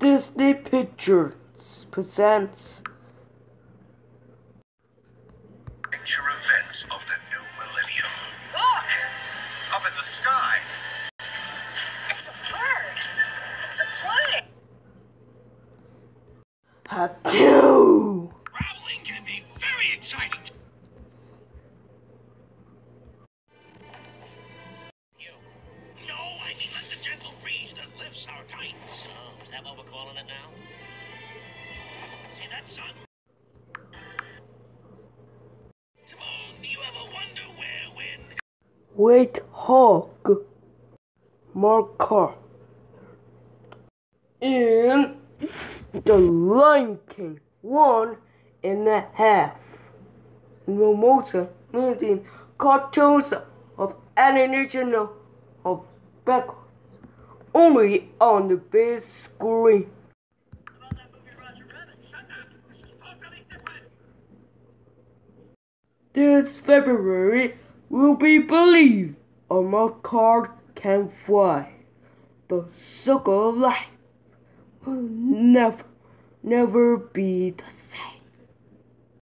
Disney Pictures presents Picture events of the new millennium. Look! Up in the sky. It's a bird. It's a plane. Achoo! Traveling can be very exciting. That what we're calling it now? See that sun? Timon, you ever wonder where wind Wait Hog Marker in The Lion King one and a half. Motor meaning cartoons of animation of back only on the big screen. This February will be believed a my card can fly. The circle of life will never, never be the same.